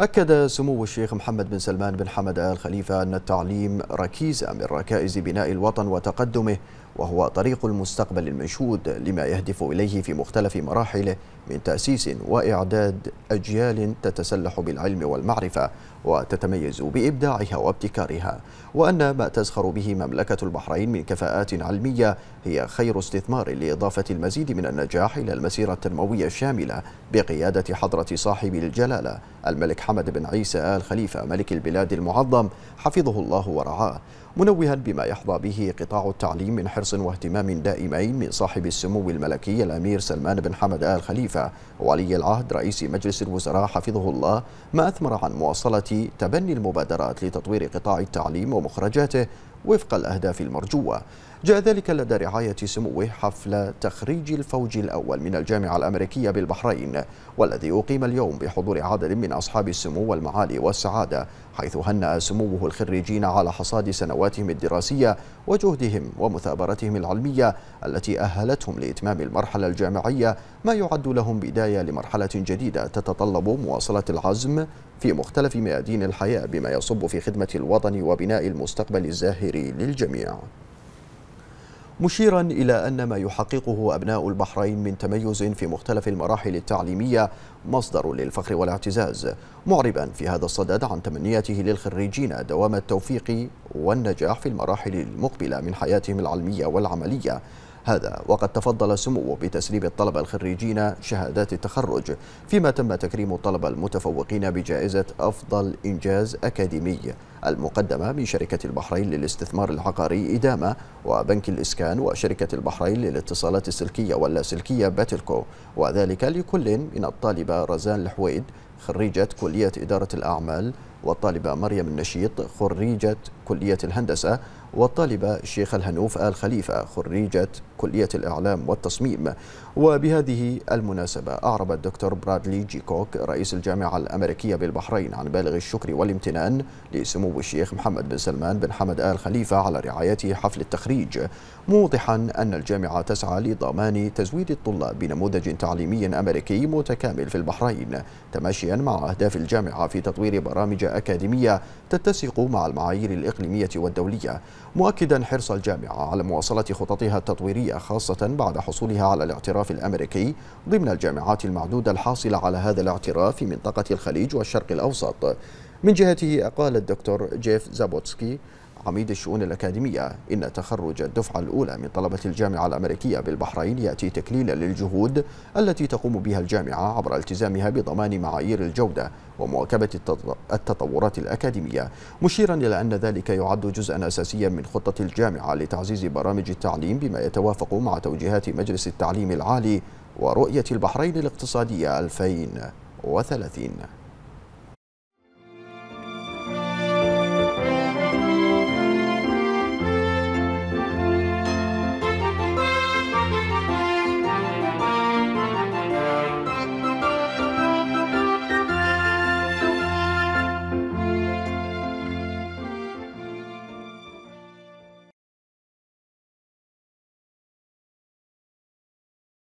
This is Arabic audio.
أكد سمو الشيخ محمد بن سلمان بن حمد آل خليفة أن التعليم ركيزة من ركائز بناء الوطن وتقدمه وهو طريق المستقبل المنشود لما يهدف إليه في مختلف مراحله من تأسيس وإعداد أجيال تتسلح بالعلم والمعرفة وتتميز بإبداعها وابتكارها. وأن ما تزخر به مملكة البحرين من كفاءات علمية هي خير استثمار لإضافة المزيد من النجاح إلى المسيرة التنموية الشاملة بقيادة حضرة صاحب الجلالة الملك حمد بن عيسى آل خليفة ملك البلاد المعظم حفظه الله ورعاه. منوها بما يحظى به قطاع التعليم من حرص واهتمام دائمين من صاحب السمو الملكي الأمير سلمان بن حمد آل خليفة ولي العهد رئيس مجلس الوزراء حفظه الله ما أثمر عن مواصلة تبني المبادرات لتطوير قطاع التعليم ومخرجاته وفق الأهداف المرجوة. جاء ذلك لدى رعاية سموه حفل تخريج الفوج الأول من الجامعة الأمريكية بالبحرين والذي أقيم اليوم بحضور عدد من أصحاب السمو والمعالي والسعادة حيث هنأ سموه الخريجين على حصاد سنواتهم الدراسية وجهدهم ومثابرتهم العلمية التي أهلتهم لإتمام المرحلة الجامعية ما يعد لهم بداية لمرحلة جديدة تتطلب مواصلة العزم في مختلف ميادين الحياة بما يصب في خدمة الوطن وبناء المستقبل الزاهر. للجميع مشيرا إلى أن ما يحققه أبناء البحرين من تميز في مختلف المراحل التعليمية مصدر للفخر والاعتزاز معربا في هذا الصدد عن تمنياته للخريجين دوام التوفيق والنجاح في المراحل المقبلة من حياتهم العلمية والعملية. هذا وقد تفضل سموه بتسريب الطلبة الخريجين شهادات التخرج فيما تم تكريم الطلبة المتفوقين بجائزة أفضل إنجاز أكاديمي المقدمة من شركة البحرين للاستثمار العقاري إدامة وبنك الإسكان وشركة البحرين للاتصالات السلكية واللاسلكية باتلكو وذلك لكل من الطالبة رزان الحويد خريجة كلية إدارة الأعمال والطالبة مريم النشيط خريجة كلية الهندسة والطالبة الشيخ الهنوف آل خليفة خريجة كلية الإعلام والتصميم. وبهذه المناسبة أعرب الدكتور برادلي جيكوك رئيس الجامعة الأمريكية بالبحرين عن بالغ الشكر والامتنان لسمو الشيخ محمد بن سلمان بن حمد آل خليفة على رعاية حفل التخريج. موضحا أن الجامعة تسعى لضمان تزويد الطلاب بنموذج تعليمي أمريكي متكامل في البحرين تماشيا مع أهداف الجامعة في تطوير برامج أكاديمية تتسق مع المعايير الإقليمية والدولية مؤكدا حرص الجامعة على مواصلة خططها التطويرية خاصة بعد حصولها على الاعتراف الأمريكي ضمن الجامعات المعدودة الحاصلة على هذا الاعتراف في منطقة الخليج والشرق الأوسط. من جهته قال الدكتور جيف زابوتسكي عميد الشؤون الأكاديمية إن تخرج الدفعة الأولى من طلبة الجامعة الأمريكية بالبحرين يأتي تكليلا للجهود التي تقوم بها الجامعة عبر التزامها بضمان معايير الجودة ومواكبة التطورات الأكاديمية مشيرا إلى أن ذلك يعد جزءا أساسيا من خطة الجامعة لتعزيز برامج التعليم بما يتوافق مع توجيهات مجلس التعليم العالي ورؤية البحرين الاقتصادية 2030